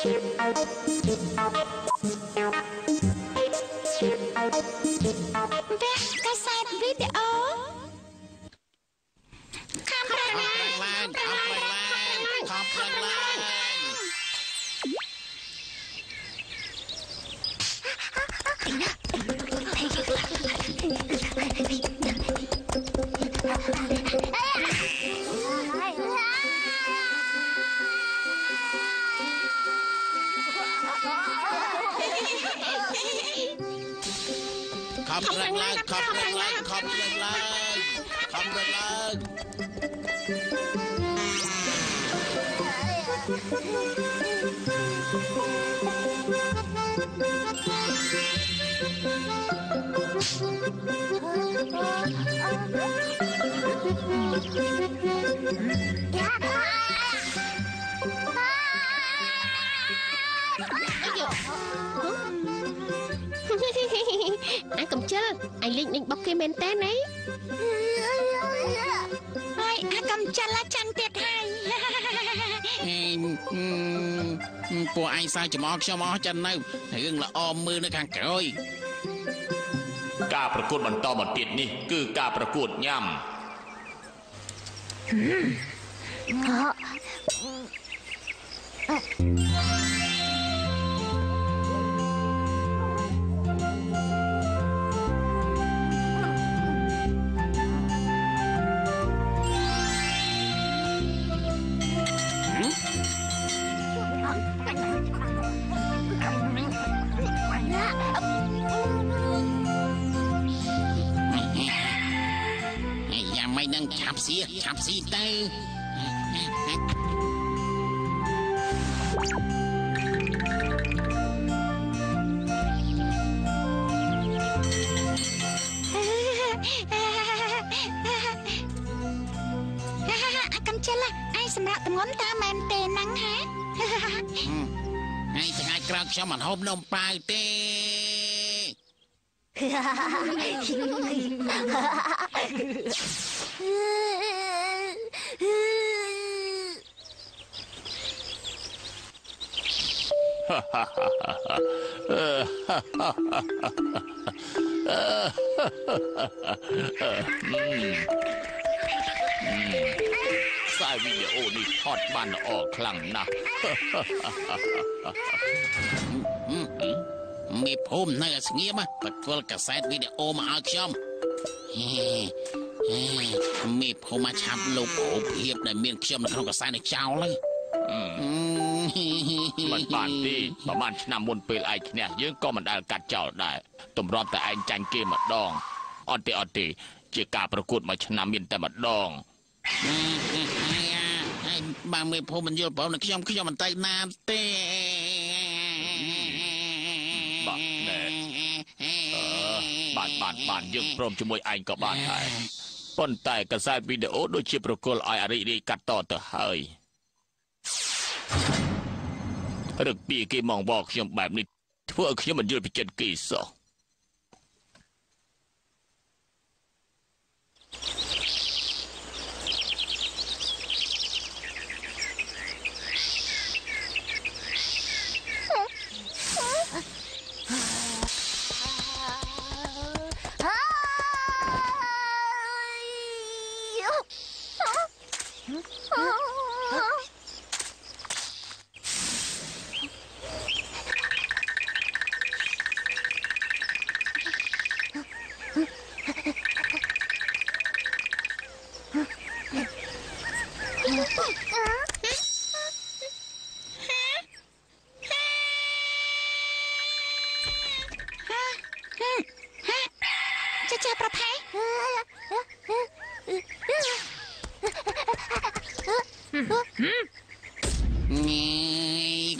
វគ្គ អាកំជិលអាយលេងដេញបុកគេមែនតើណាហើយអាកំចិលចាំទៀតហើយអេ ពួកឯងសើចំអកខ្ញុំអស់ចិននៅរឿងល្អមើលនៅខាងក្រោយការប្រកួតបន្តមកទៀតនេះ គឺការប្រកួតញ៉ាំយ៉ា ឆាប់សៀឆាប់ស៊ីទៅអាកំចិលឯងសម្រាប់តំងន់តើមែនទេហ្នឹងហាហើយថ្ងៃក្រោយខ្ញុំមិនហូបនំប៉ាវទេ ខ្សែវីដេអូនេះថតបានល្អខ្លាំងណាស់មេភូមិនៅឲ្យស្ងៀមបកលកាសែតវីដេអូមកឲ្យខ្ញុំហេហេ មេភូមិមកឆាប់លុបរូបភាពដែលមានខ្ញុំនៅក្នុងកាសែតនេះចោលហើយមិនបានទេប្រហែលឆ្នាំមុនពេលឯងឈ្នះយើងក៏មិនដែលកាត់ចោលដែរទម្រាំតែឯងចាញ់គេម្ដងអត់ទេអត់ទេ ជាការប្រកួតមួយឆ្នាំមានតែម្ដងហើយបើមេភូមិមិនយល់ប្រូនខ្ញុំខ្ញុំមិនទៅណាទេបាទណែអឺបានបានបានយើងព្រមជាមួយឯងក៏បានដែរ ប៉ុន្តែកាសែតវីដេអូដូចជាប្រគល់ឲ្យអរិយរាយកាត់តទៅហើយរឹកពីគេមកបកខ្ញុំបែបនេះធ្វើឲ្យខ្ញុំមិនយល់ពីចិត្តគេសោះ ចាចាប្រផែ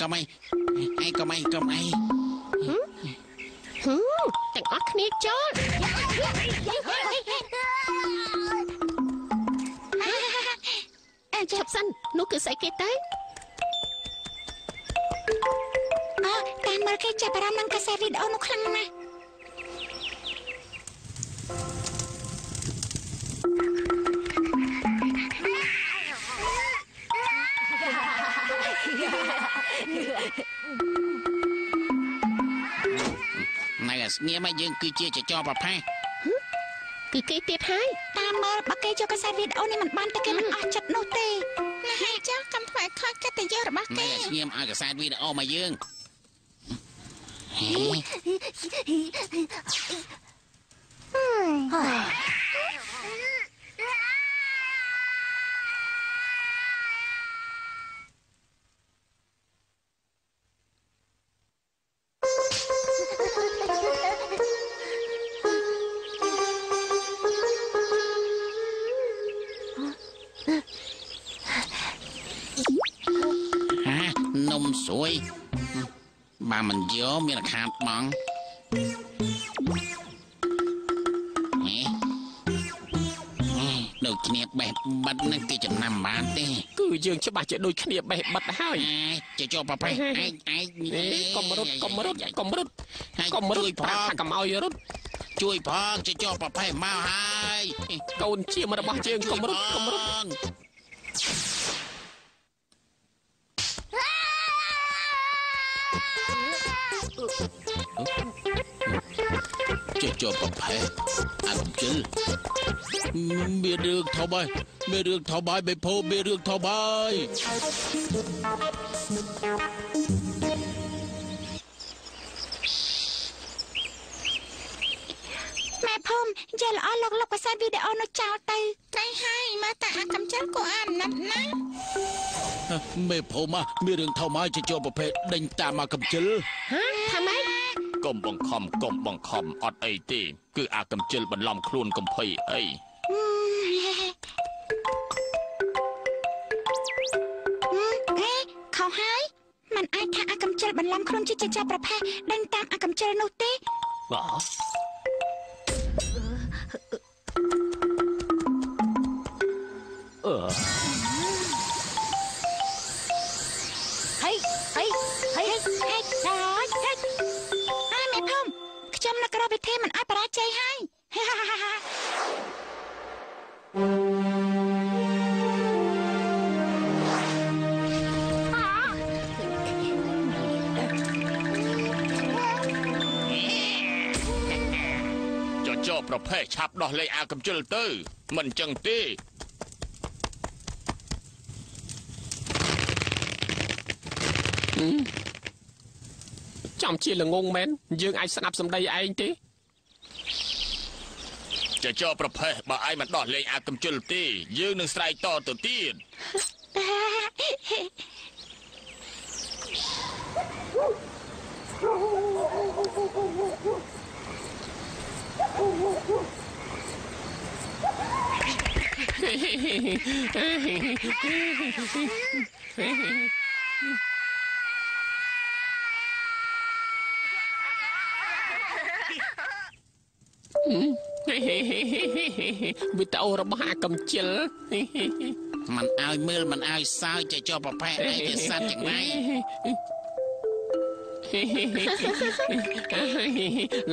កុំអីអីកុំអីកុំអីហឹមទាំងអស់គ្នាចូលអើឈប់សិន នោះគឺស្អីគេទៅអូតាមមើលគេចាប់អារម្មណ៍នឹងកាសែតវីដេអូនោះខ្លាំងណាស់ណែស្ងៀមឲ្យយើងគឺជាចចរប្រផាសគឺគេទៀតហើយតាមមើលបើគេយកកាសែតវីដេអូនេះមិនបានតែគេមិនអស់ចិត្តនោះទេណាហេតុចឹង កំធ្វើខុសកិត្តិយសរបស់ណែគេស្ងៀមឲ្យកសែតវីដេអូមកយើងហេហា នំស្រួយបើមិនយកមានខាតបងហេហេដូចគ្នាបេះបិទនឹងគេចំណាំបានទេ គឺយើងច្បាស់ជាដូចគ្នាបេះបិទហើយអេចចរប្រផេះឯងឯងអេកុំរត់កុំរត់កុំរត់ហើយកុំរជួយត់ផប្រាប់ងថាកុំឲ្យរត់ជួយផងចចរប្រផេះមកហើយកូនជាមរបស់យើងកុំរត់កុំរត់ ផងចចរប្រផេះអត់ជិលមានរឿងថប់ហើយមានរឿងថប់ហើយបេភោមានរឿងថប់ហើយម៉ែភូមិយាយល្មើលតែអាកំចិលគួរអាណិតណាមេភូមិមានរឿងថប់ហើយចចរប្រផេះដេញតាមមកកំជិលហាថាម៉េចកុំបង្ខំកុំបង្ខំអត់អីទេ គឺអាកំជិលបន្លំខ្លួនកំភៃអីហឹមអេខុសហើយมันអាចថាអាកំចិលបន្លំខ្លួនជាចចាប្រផេះដេញតាមអាកំចិលនោះទេបាទ ប្រភេទឆាប់ដោះលែងអាកំជិលទៅ មិនចឹងទេចំជាល្ងងមែនយើងអាចស្ដាប់សម្ដីឯងទេចចរប្រភេទបើឯងមិនដោះលែងអាកំជិលទេ យើងនឹងស្រែកតទៅទៀត វីដេអូរបស់អាកំជិល มันឲ្យមើលมันឲ្យសើចចចរប្រផេះឯងជាសត្វយ៉ាងម៉េច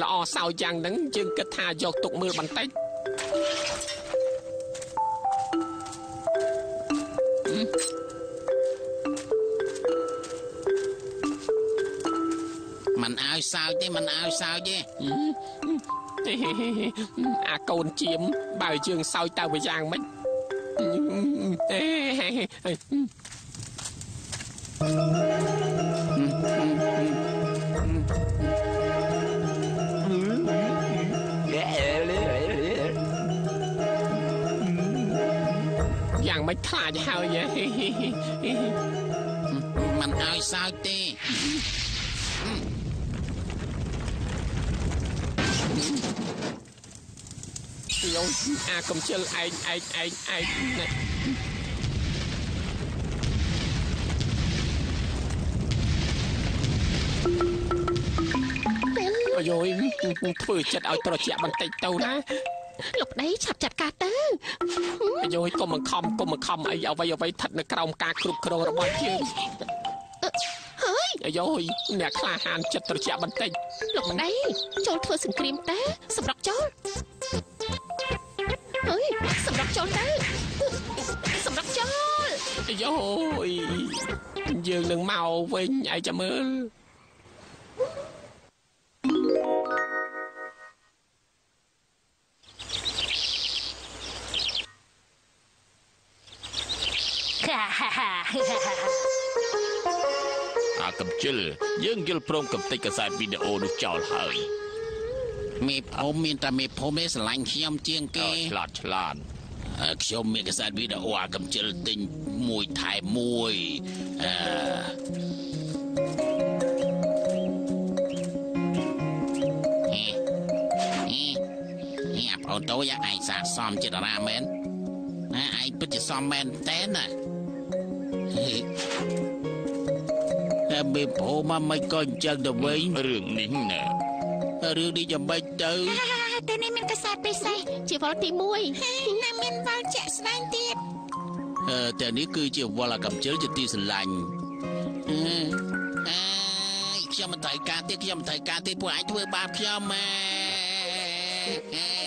ល្អសោយយ៉ាងហ្នឹងយើងគិតថាយកទុកមើលបន្តិច មិនអើយសើចទេមិនអើយសើចទេអាកូនជៀមបើជើងសើចតើវាយ៉ាងម៉េចយ៉ាងមិនខ្លាចហើយមិនឲ្យសើចទេ យោអាកំជិលឯងឯងឯងឯងណែអាយយធ្វើចិត្តឲ្យត្រជាក់បន្តិចទៅណាលោកប្តីឆាប់ចាត់ការទៅអាយយកុំបង្ខំកុំបង្ខំអីអ្វីអ្វីស្ថិតនៅក្រោមការគ្រប់គ្រងរបស់យើងហើយអាយយអ្នកក្លាហានចិត្តត្រជាក់បន្តិចលោកប្តីចូលធ្វើសង្គ្រាមទៅសម្រាប់ចូលហើយសម្រាប់ ចូលទៅសម្រាប់ចូលអាយយយើងនឹងមកវិញឯងចាំមើលអាកំជិលយើងយល់ព្រមកំតិចកាសែតវីដេអូនោះចោលហើយមេភូមិមានតែមេភូមិទេស្រឡាញ់ខ្ញុំជាងគេអើឆ្លាតឆ្លាតអើ ខ្ញុំមានកសែតវីដេអូអាកំជិលទិញមួយថែមមួយអឺហេហេហេអាប្អូនតូចអាឯងសាកសមចិត្តតារាមែនណាឯងពិតជាសមមែនតែនណាហេតែមេភូមិមកមិនក៏អញ្ចឹងទៅវិញរឿងនេះណារឿងនេះយ៉ាងម៉េចទៅហាហាហាតែនេះ មានកសែតពិសេសជាវល់ទី1ហើយណាមានវល់ជាក់ស្ដែងទៀតអឺតែនេះគឺជាវល់អាកំជិលជាទីស្រឡាញ់អឺអើយខ្ញុំមិនត្រូវការទេខ្ញុំមិនត្រូវការទេពួកឯងធ្វើបាបខ្ញុំម៉ែអេ